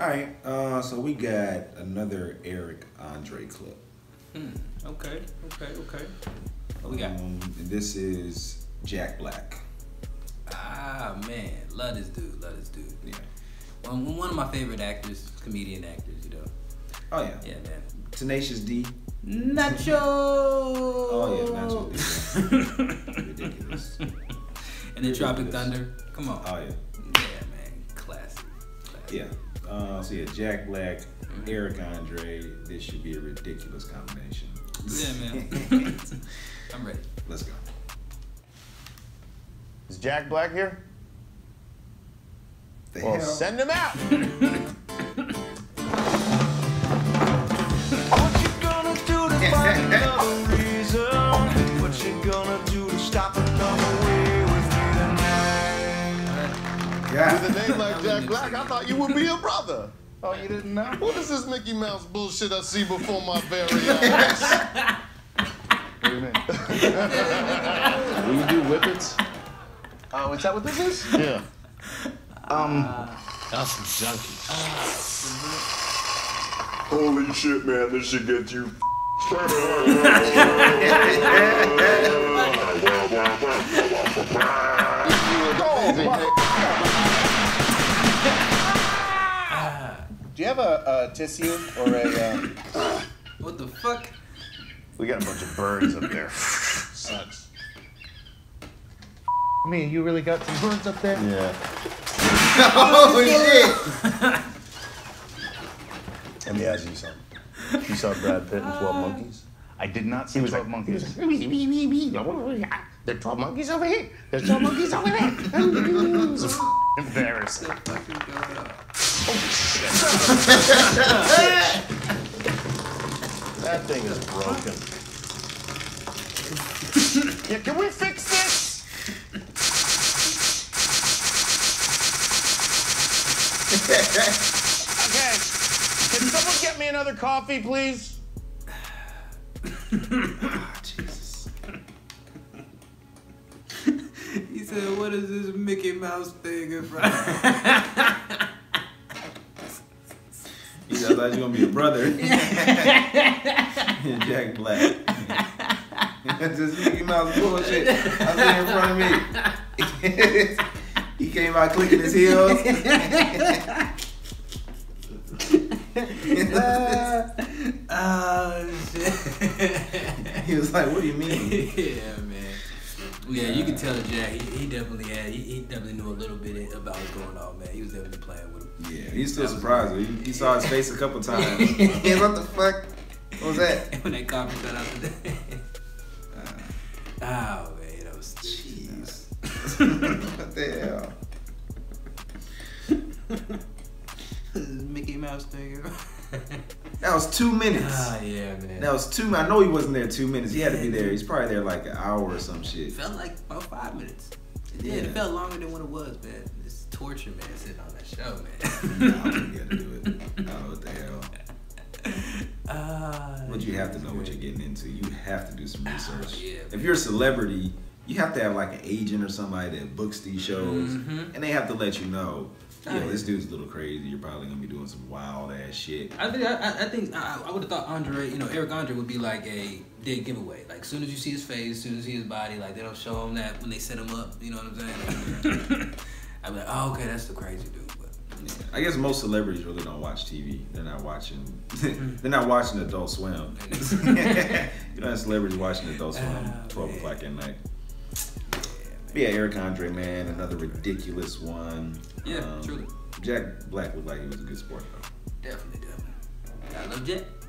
All right, uh, so we got another Eric Andre clip. Hmm. Okay. Okay. Okay. What we got? Um, this is Jack Black. Ah man, love this dude. Love this dude. Yeah. One, one of my favorite actors, comedian actors. You know. Oh yeah. Yeah, man. Tenacious D. Nacho. Oh yeah, Nacho D. Ridiculous. And then Tropic. Thunder. Come on. Oh yeah. Yeah, man. Classic. Classic. Yeah. Uh, so yeah, Jack Black, Eric Andre. This should be a ridiculous combination. Yeah, man. I'm ready. Let's go. Is Jack Black here? The Well, hell? send him out. tonight? yeah. With a name like Jack Black, I thought you would be a brother. Oh, you didn't know? What is this Mickey Mouse bullshit I see before my very eyes? What do you mean? Will you do whippets? Oh, is that what this is? yeah. Um, uh, that's some junkies. Uh, holy shit, man, this should get you. have a, a tissue or a? Um, What the fuck? We got a bunch of birds up there. sucks. Me, you really got some birds up there? Yeah. Oh shit! Let me ask you something. You saw Brad Pitt in 12 Monkeys? I did not see He was 12 like, monkeys. There are 12 monkeys over here. There's 12 monkeys over there. It's embarrassing. That thing is broken. yeah, can we fix this? okay. Can someone get me another coffee, please? Jesus. He said, "What is this Mickey Mouse thing in front?" Said, I thought you were gonna be a brother. Jack Black. Just Mickey Mouse bullshit. I see in front of me. he came out clicking his heels. oh shit. he was like, "What do you mean?" yeah. Yeah, you can tell Jack. He, he definitely had. He, he definitely knew a little bit about what's going on, man. He was definitely playing with him. Yeah, he's still surprised. He, he saw his face a couple times. what the fuck? What was that? when that coffee cut out today. Uh. oh man, that was Jeez. what the hell? Mickey Mouse thing. That was two minutes. ah, yeah, man. That was two. I know he wasn't there two minutes. He had to be there. He's probably there like an hour or some shit. It felt like about five minutes. It did. Yeah. It felt longer than what it was, man. It's torture, man, sitting on that show, man. I be able to do it. Oh, what the hell? Ah, But you have to know what you're getting into. You have to do some research. yeah, if you're a celebrity, you have to have like an agent or somebody that books these shows, Mhm. and they have to let you know. Oh, Yo, yeah. this dude's a little crazy. You're probably gonna be doing some wild ass shit. I think I, I- I think I, I would have thought Andre, you know, Eric Andre would be like a dead giveaway. Like as soon as you see his face, as soon as you see his body, like they don't show him that when they set him up. You know what I'm saying? I'm like, oh, okay, that's the crazy dude. But I guess most celebrities really don't watch TV. They're not watching. they're not watching Adult Swim. you know, celebrities watching Adult Swim, Oh, twelve man. o'clock at night. But yeah, Eric Andre, man, another ridiculous one. Yeah, Um, truly. Jack Black looked like he was a good sport though. Definitely, definitely. I love Jet.